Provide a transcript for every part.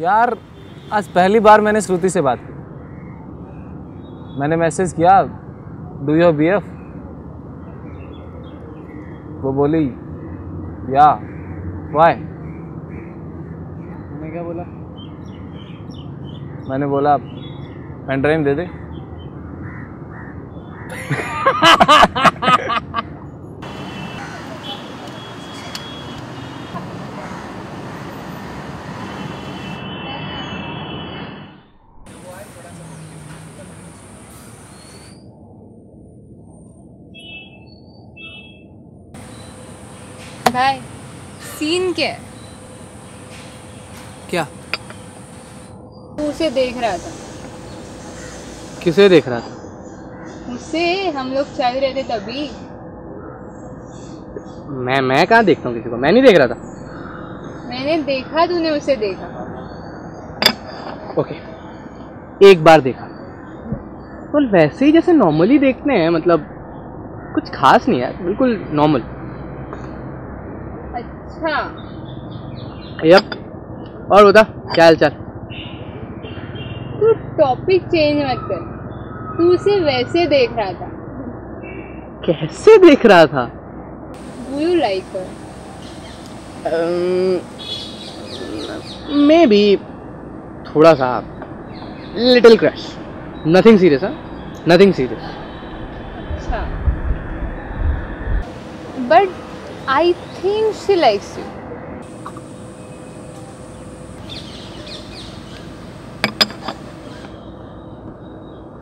यार, आज पहली बार मैंने श्रुति से बात की। मैंने मैसेज किया डू यू बी एफ़ वो बोली या वाई मैं क्या बोला? मैंने बोला पेन ड्राइव दे दे. भाई सीन क्या है क्या? तू उसे देख रहा था। किसे देख रहा था? उसे हम लोग चल रहे थे तभी। मैं मैं कहाँ देखता हूँ किसी को? मैं नहीं देख रहा था। मैंने देखा तूने उसे देखा। ओके। एक बार देखा। और वैसे ही जैसे नॉर्मली देखते हैं मतलब कुछ खास नहीं है बिल्कुल नॉर्मल अच्छा। यप और बता क्या हाल चाल? तू टॉपिक चेंज मत कर। तू उसे वैसे देख रहा था। कैसे देख रहा था? Do you like her? Maybe थोड़ा सा लिटिल क्रैश नथिंग सीरियस हाँ? नथिंग सीरियस अच्छा। But I think she likes you.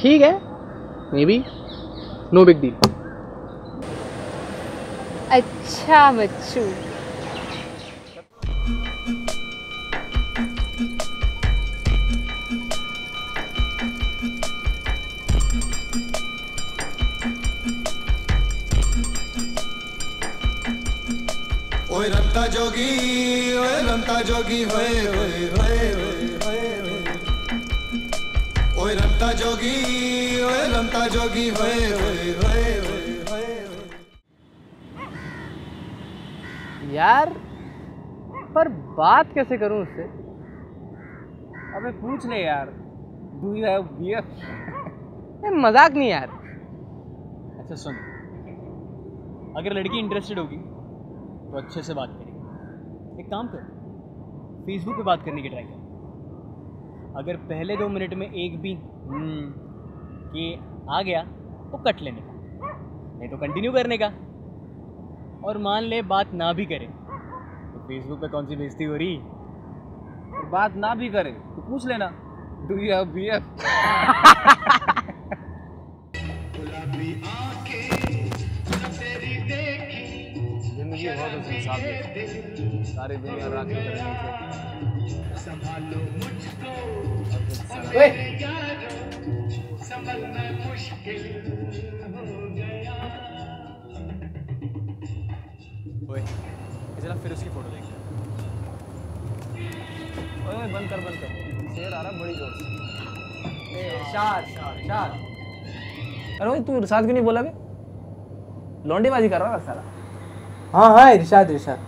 ठीक है maybe no big deal अच्छा बच्चू जोगी होए होए होए होए। होए ओए रंता जोगी ओए रंता जोगी होए होए होए होए यार पर बात कैसे करूँ उससे? अबे पूछ ले यार do you have B F ये मज़ाक नहीं यार। अच्छा सुन अगर लड़की इंटरेस्टेड होगी तो अच्छे से बात करेगी। एक काम कर फेसबुक पे बात करने की ट्राई कर। अगर पहले दो मिनट में एक भी हम्म कि आ गया तो कट लेने का। नहीं तो कंटिन्यू करने का। और मान ले बात ना भी करे तो फेसबुक पे कौन सी बेइज्जती हो रही? और बात ना भी करे तो पूछ लेना। Do you have B F ज़िंदगी बहुत उस हिसाब से सारी दुनिया राख ओए चला फिर उसकी फ़ोटो देख। ओए बंद कर बंद कर। शेर आ रहा बड़ी ज़ोर से। शाद शाद शाद अरे तू इरशाद क्यों नहीं बोला बे लौंडेबाजी कर रहा था सारा हाँ हाँ इरशाद इरशाद।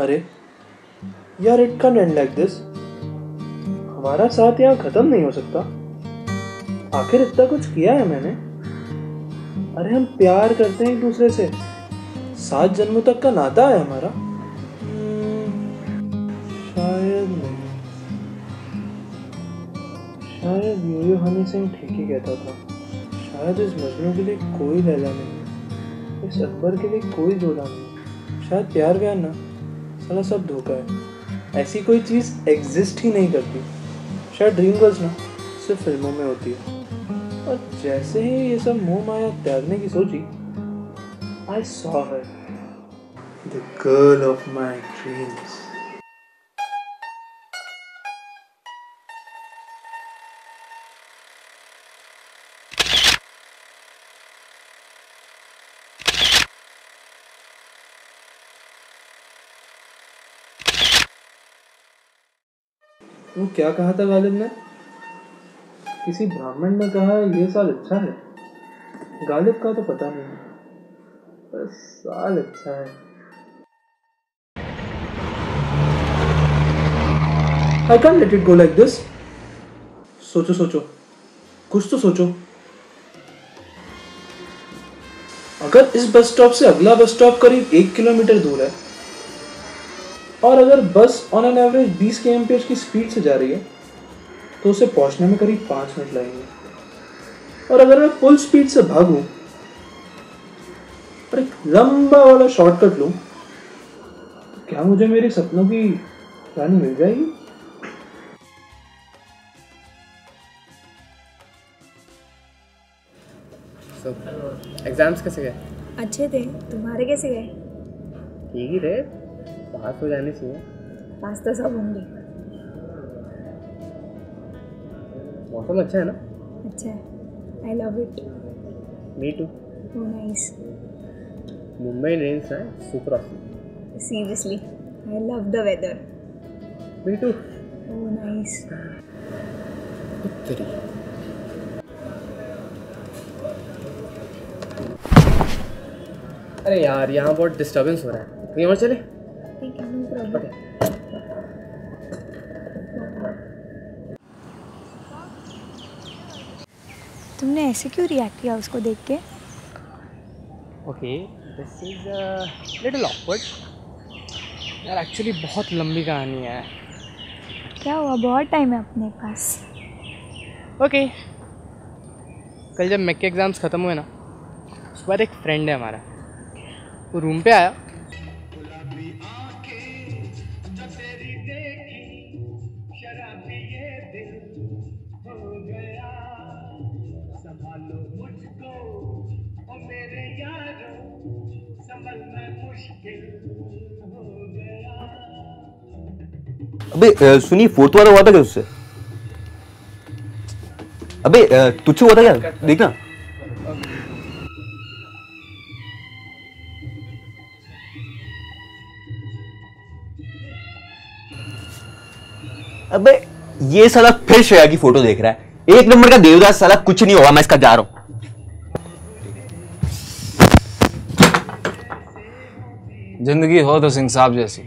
अरे, यार it can end like this हमारा साथ यहाँ खत्म नहीं हो सकता। आखिर इतना कुछ किया है मैंने। अरे, हम प्यार करते हैं एक दूसरे से। सात जन्मों तक का नाता है हमारा। शायद शायद यो यो हनी सिंह ठीक ही कहता था, शायद इस मजनू के लिए कोई लैला नहीं। इस अकबर के लिए कोई जोड़ा नहीं। शायद प्यार व्यार ना। साला सब धोखा है। ऐसी कोई चीज़ एग्जिस्ट ही नहीं करती। शायद ड्रीम गर्ल्स ना, सिर्फ़ फ़िल्मों में होती है। और जैसे ही ये सब मोह माया त्यागने की सोची I saw her the girl of my dreams. वो क्या कहा था गालिब ने? किसी ब्राह्मण ने कहा, ये साल अच्छा है। गालिब का तो पता नहीं। बस साल अच्छा है। I can let it go like this सोचो सोचो। कुछ तो सोचो। अगर इस बस स्टॉप से अगला बस स्टॉप करीब एक किलोमीटर दूर है और अगर बस ऑन एन एवरेज 20 के एमपीएच की स्पीड से जा रही है तो उसे पहुँचने में करीब पाँच मिनट लगेंगे। और अगर मैं फुल स्पीड से भागूं और एक लंबा वाला शॉर्टकट लूँ तो क्या मुझे मेरे सपनों की रानी मिल जाएगी? एग्ज़ाम्स कैसे गए? अच्छे थे। तुम्हारे कैसे गए? ठीक ही थे। पास हो जाने चाहिए। पास तो सब होंगे। मौसम अच्छा है ना? अच्छा है। I love it me too oh nice Mumbai Indians है super awesome seriously I love the weather me too oh nice तेरी अरे यार यहाँ बहुत डिस्टरबेंस हो रहा है। कहीं और चले। ठीक है नो प्रॉब्लम तुमने ऐसे क्यों रिएक्ट किया उसको देख के? Okay this is little awkward यार एक्चुअली बहुत लंबी कहानी है। क्या हुआ? बहुत टाइम है अपने पास। Okay okay. कल जब मैक के एग्ज़ाम्स ख़त्म हुए ना उसके बाद एक फ्रेंड है हमारा। वो रूम पे आया। अबे अ, सुनिए फोर्थ वाला हुआ था क्या उससे? अबे तुझसे हुआ था क्या? देखना। अबे ये साला फिर श्रेया की फ़ोटो देख रहा है। एक नंबर का देवदास साला कुछ नहीं होगा मैं इसका जा रहा हूँ। ज़िंदगी हो तो सिंह साहब जैसी।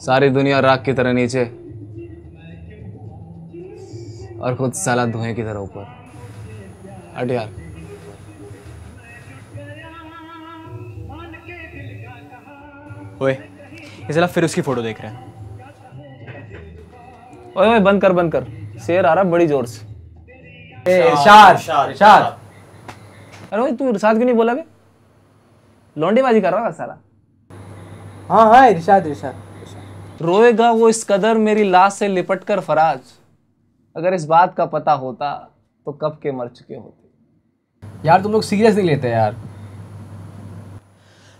सारी दुनिया राख की तरह नीचे और खुद साला धुएँ की तरह ऊपर। हट यार ओए ये साला फिर उसकी फ़ोटो देख रहे हैं। ओए ओए बंद कर बंद कर। शेर आ रहा बड़ी ज़ोर से। इरशाद इरशाद अरे भाई तू इरशाद क्यों नहीं बोला बे लौंडेबाजी कर रहा था साला। हाँ हाँ इरशाद इरशाद रोएगा वो इस कदर मेरी लाश से लिपट कर फराज। अगर इस बात का पता होता तो कब के मर चुके होते? यार तुम लोग सीरियस नहीं लेते यार।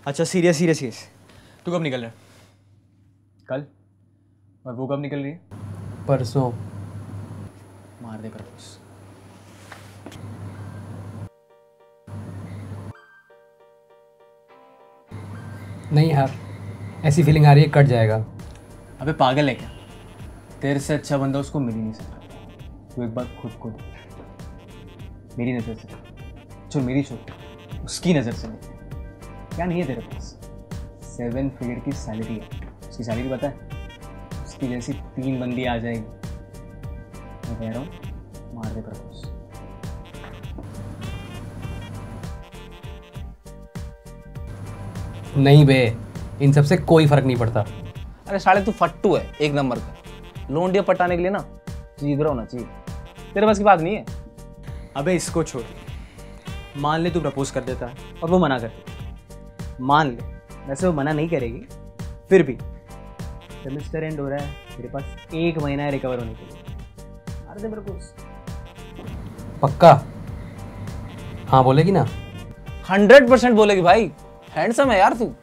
अच्छा सीरियस सीरियस सीरियस। तू कब निकल रहा है? कल। और वो कब निकल रही है? परसों। मार दे प्रपोज नहीं यार। ऐसी फीलिंग आ रही है कट जाएगा। अबे पागल है क्या? तेरे से अच्छा बंदा उसको मिल ही नहीं सकता। तू एक बार खुद को देख। मेरी नज़र से जो मेरी छोड़ उसकी नज़र से नहीं क्या नहीं है तेरे पास? सेवन फिगर की सैलरी है। उसकी सैलरी पता है? उसकी जैसी तीन बंदी आ जाएगी। मैं कह रहा हूँ मार दे प्रपोज नहीं बे इन सबसे कोई फ़र्क नहीं पड़ता। अरे साले तू फट्टू है एक नंबर का। लोंडिया पटाने के लिए ना जीगरा होना चाहिए। तेरे पास की बात नहीं है? अबे इसको छोड़। मान ले तू प्रपोज कर देता है और वो मना कर देता मान ले वैसे वो मना नहीं करेगी फिर भी। सेमेस्टर एंड हो रहा है तेरे पास एक महीना है रिकवर होने के लिए। मार दे प्रपोज पक्का? हाँ बोलेगी ना? हंड्रेड परसेंट बोलेगी भाई। हैंडसम है यार तू।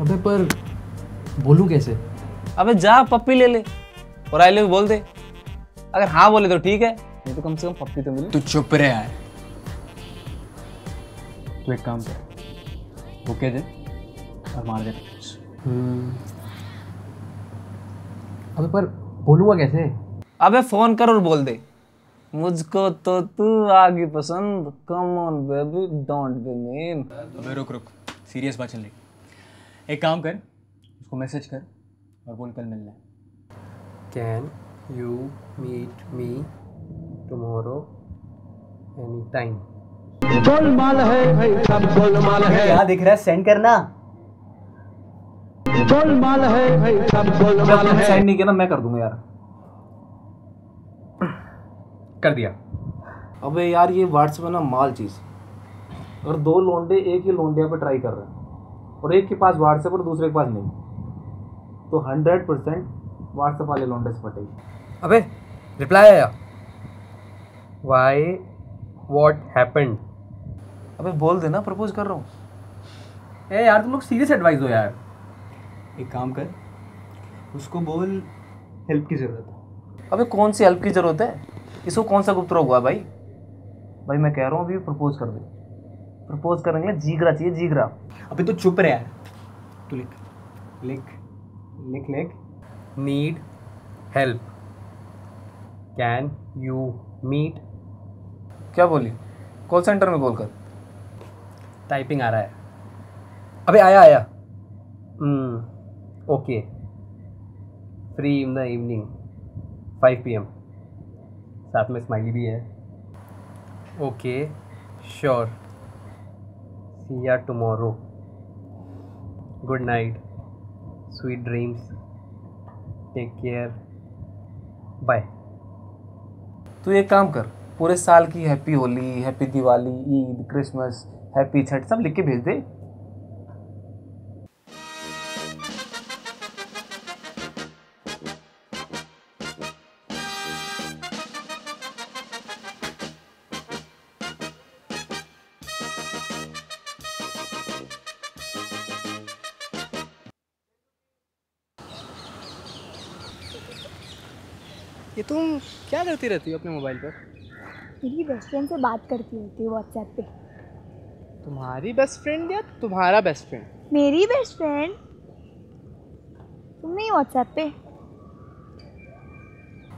अबे पर बोलूँ कैसे? अबे जा पप्पी ले ले। और आई लव बोल दे। अगर हाँ बोले तो ठीक है नहीं तो कम से कम पप्पी तो मिले। तू चुप रहे यार। तू एक काम कर ओके दे और मार दे। अबे पर बोलूँगा कैसे? अबे फ़ोन कर और बोल दे। मुझको तो तू आगे पसंद। Come on baby don't be mean अबे रुक रुक। सीरियस बात चल रही एक काम कर उसको मैसेज कर और बोल कल मिलना। है can you meet me tomorrow any time क्या दिख रहा है? सेंड करना। साइड नहीं किया ना मैं कर दूँगा यार। कर दिया। अबे यार ये व्हाट्सएप है ना माल चीज़। और दो लोंडे एक ही लोंडिया पे ट्राई कर रहे हैं। और एक के पास व्हाट्सएप और दूसरे के पास नहीं। तो हंड्रेड परसेंट व्हाट्सएप वाले लोंडे से पटेगी अबे रिप्लाई आया। वाई वॉट हैपेंड अबे बोल देना प्रपोज कर रहा हूँ। ए यार तुम लोग सीरियस एडवाइस हो यार। एक काम कर उसको बोल हेल्प की ज़रूरत है। अबे कौन सी हेल्प की ज़रूरत है? इसको कौन सा गुप्त रोग हुआ भाई? भाई मैं कह रहा हूँ अभी प्रपोज कर दे। प्रपोज करने के लिए जीगरा, चाहिए जीगरा। अभी तो चुप रहे। यार तू लिख। लिख। लिख लिख। Need help can you meet क्या बोली? कॉल सेंटर में कॉल कर। टाइपिंग आ रहा है। अबे, आया आया। Okay free in the evening five P M साथ में स्माइली भी है। Okay sure see ya tomorrow good night sweet dreams take care bye तू एक काम कर, पूरे साल की happy Holi happy Diwali Eid Christmas happy Chhath सब लिख के भेज दे। ये तुम क्या करती रहती हो अपने मोबाइल पर? मेरी बेस्ट फ्रेंड से बात करती रहती है व्हाट्सएप पे। तुम्हारी बेस्ट फ्रेंड या तुम्हारा बेस्ट फ्रेंड मेरी बेस्ट फ्रेंड तुम नहीं व्हाट्सएप पे?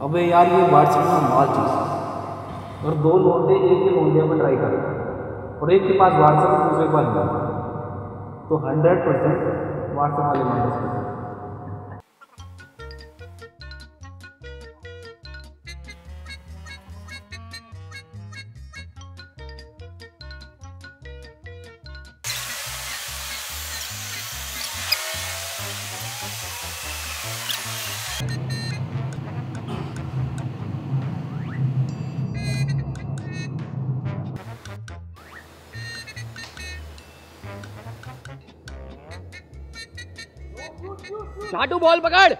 अबे यार ये व्हाट्सएप में माल चीज़ और दो लोंडे एक ही लोंडिया पे ट्राई कर। हैं और एक के पास व्हाट्सएप दूसरे के पास तो हंड्रेड परसेंट व्हाट्सएप वाले लोंडे से बॉल पकड़।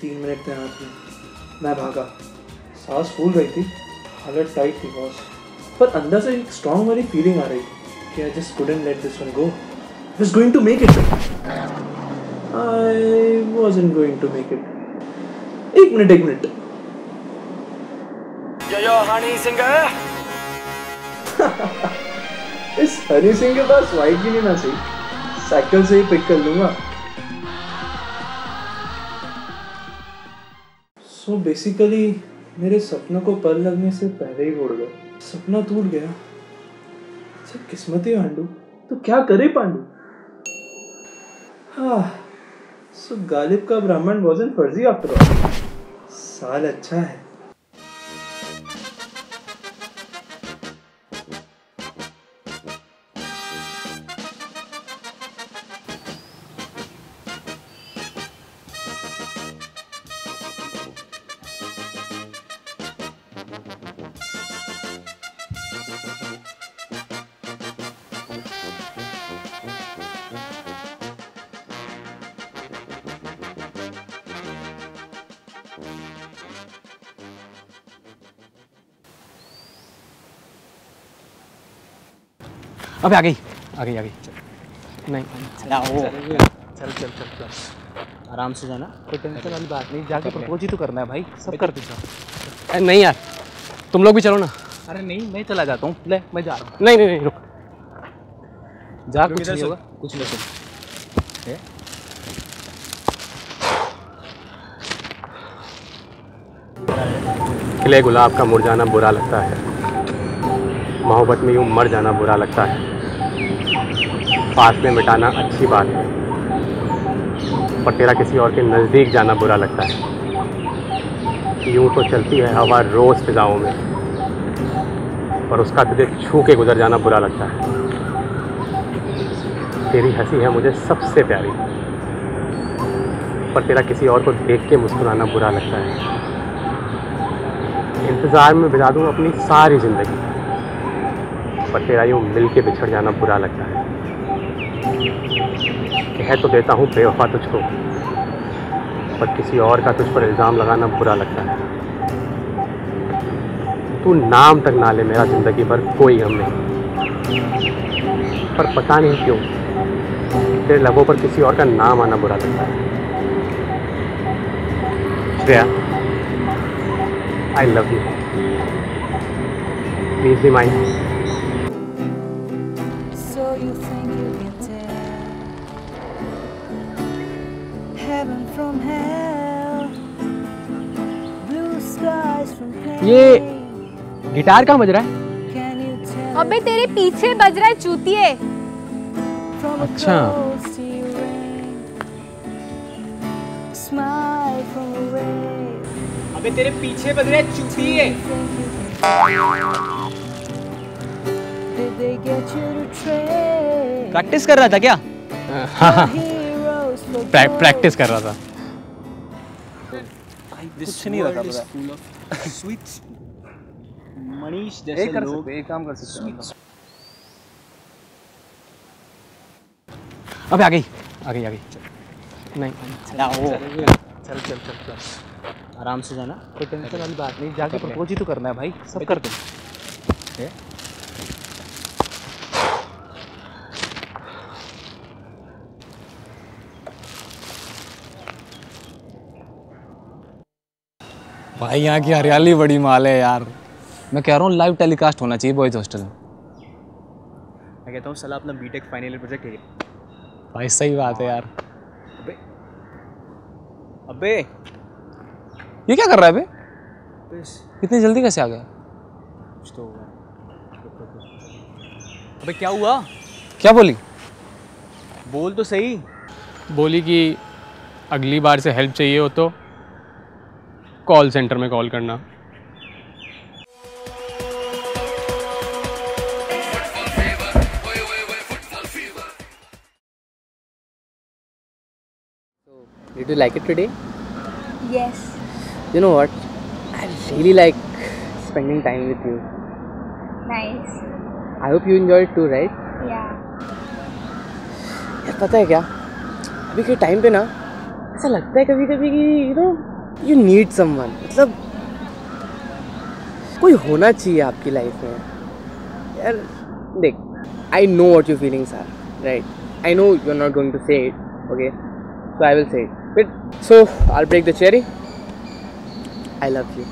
तीन मिनट थे में भागा। सांस फूल रही थी, हालत टाइट थी बॉस पर अंदर से एक स्ट्रॉन्ग वाली फीलिंग आ रही कि I just couldn't let this one go was going to make it I wasn't going to make it एक मिनट एक मिनट। इस हनी सिंह के पास वाइट भी नहीं ना सही। साइकिल से ही पिक कर लूँगा। सो so बेसिकली मेरे सपनों को पल लगने से पहले ही उड़ गया सपना टूट गया। सब किस्मत ही पांडू। तो क्या करे पांडू? हाँ सो गालिब का ब्राह्मण वॉजन फर्जी आफ्टर ऑल साल अच्छा है। अबे आ गई आ गई आ गई नहीं चल चल चल। चल आराम से जाना। कोई टेंशन वाली बात नहीं जाके प्रपोज ही तो करना है भाई सब कर अरे नहीं यार तुम लोग भी चलो ना। अरे नहीं मैं चला जाता हूँ। ले मैं जा रहा हूँ। नहीं नहीं नहीं रुक। जा कुछ नहीं होगा कुछ नहीं खिले गुलाब का मुरझाना बुरा लगता है। मोहब्बत में यूँ मर जाना बुरा लगता है। फासले मिटाना अच्छी बात है। पर तेरा किसी और के नज़दीक जाना बुरा लगता है। यूँ तो चलती है हवा रोज़ फिजाओं में। पर उसका तुझे छू के गुजर जाना बुरा लगता है। तेरी हँसी है मुझे सबसे प्यारी। पर तेरा किसी और को देख के मुस्कुराना बुरा लगता है। इंतज़ार में बिता दूँ अपनी सारी ज़िंदगी। पर तेरा यूँ मिल के बिछड़ जाना बुरा लगता है। कह तो देता हूँ, बेवफा तुझको। पर किसी और का तुझ पर इल्ज़ाम लगाना बुरा लगता है। तू नाम तक ना ले, मेरा ज़िंदगी भर कोई गम नहीं। पर पता नहीं क्यों, तेरे लबों पर किसी और का नाम आना बुरा लगता है। Shreya I love you please be mine. ये गिटार कहाँ बज रहा है? अबे तेरे पीछे बज रहा है चूतिए। अच्छा। अबे तेरे पीछे बज रहा है चूतिए। प्रैक्टिस कर रहा था क्या? प्रैक्टिस कर रहा था। कुछ नहीं रखा स्वीट्स मनीष जैसे एक कर लोग एक काम कर सकते हैं। अबे आ गई आ गई आ गई। नहीं चल चल चल चल आराम से जाना। कोई टेंशन वाली बात नहीं जाके प्रपोज ही तो करना है भाई सब कर दे। भाई यहाँ की हरियाली बड़ी माल है यार। मैं कह रहा हूँ लाइव टेलीकास्ट होना चाहिए बॉयज़ हॉस्टल में। मैं कहता हूँ सलाह अपना बीटेक फाइनल प्रोजेक्ट है भाई सही बात है यार। अबे। अबे। ये क्या कर रहा है बे बस। इतनी जल्दी कैसे आ गया? कुछ तो होगा अबे क्या हुआ? क्या बोली? बोल तो सही। बोली कि अगली बार से हेल्प चाहिए हो तो। कॉल सेंटर में कॉल करना Did you like it today? Yes You know what? I really like spending time with you. Nice I hope you enjoyed too, right? या यार पता है क्या अभी के टाइम पे ना ऐसा लगता है कभी कभी कि you know you need someone मतलब कोई होना चाहिए आपकी लाइफ में। यार, देख I know what your feelings are right I know you are not going to say it okay so I will say it but so I break the cherry I love you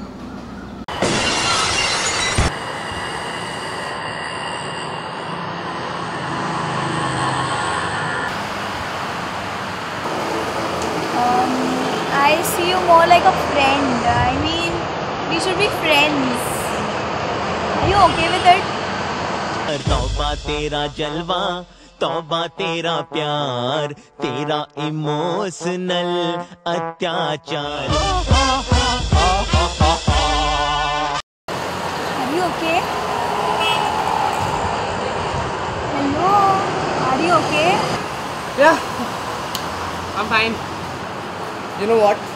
I see you more like a friend. I mean, we should be friends. Are you okay with it? तौबा तेरा जलवा तौबा तेरा प्यार तेरा emotional अत्याचार Are you okay? Hello? Are you okay? Yeah, I'm fine. You know what?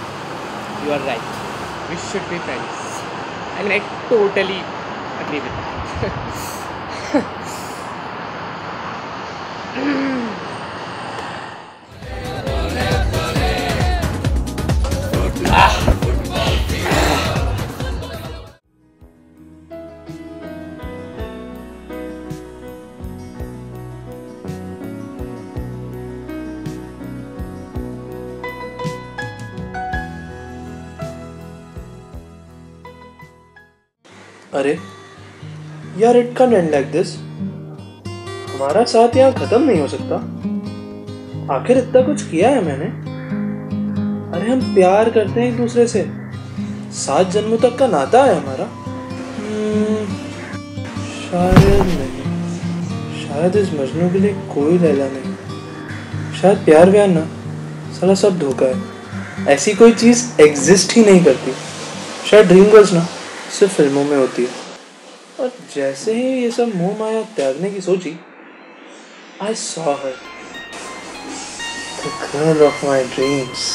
You are right. We should be friends. I mean, I totally agree with that. यार it can end like this हमारा साथ यहाँ खत्म नहीं हो सकता। आखिर इतना कुछ किया है मैंने। अरे हम प्यार करते हैं एक दूसरे से। सात जन्मों तक का नाता है हमारा। हम्म, शायद नहीं। शायद इस मजनू के लिए कोई लैला नहीं। शायद प्यार व्यार ना। साला सब धोखा है। ऐसी कोई चीज़ एग्जिस्ट ही नहीं करती। शायद ड्रीम गर्ल्स ना। सिर्फ़ फ़िल्मों में होती है। और जैसे ही ये सब मोह माया त्यागने की सोची I saw her the girl of my dreams